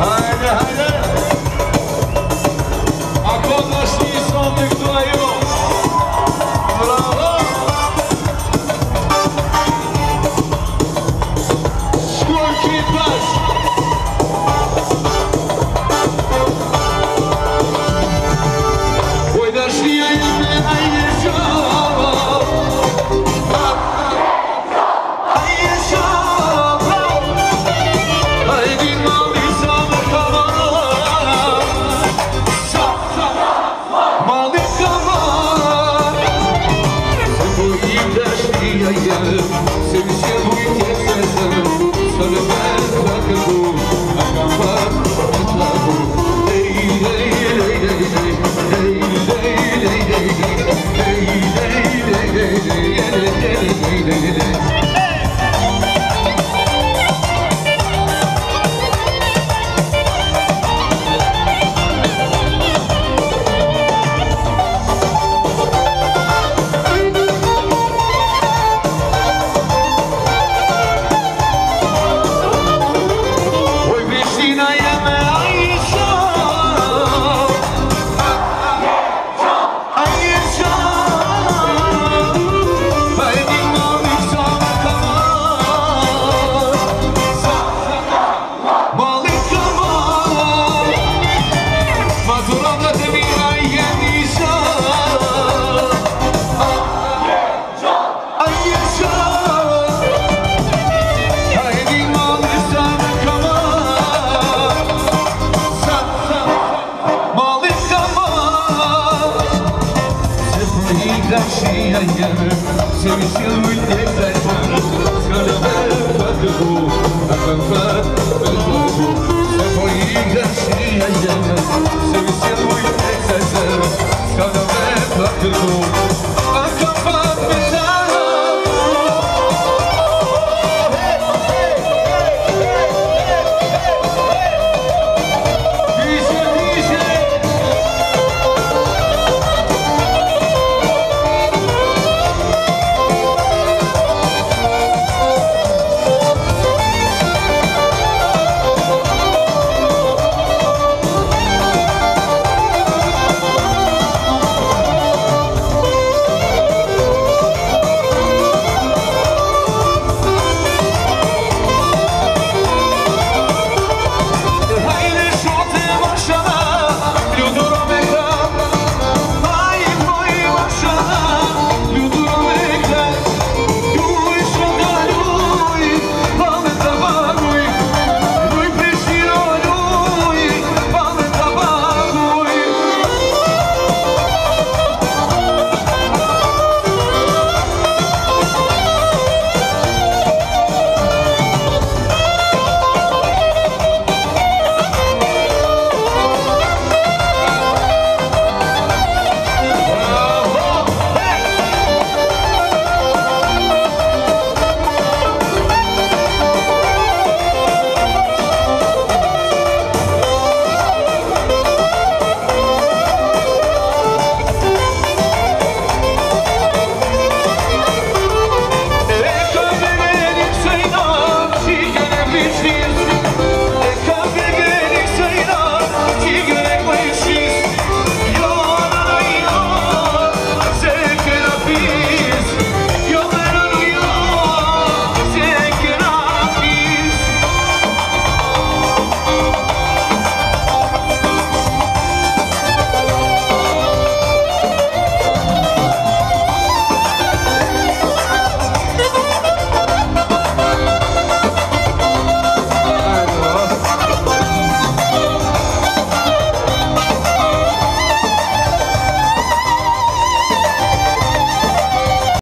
Hadi seu estilo muito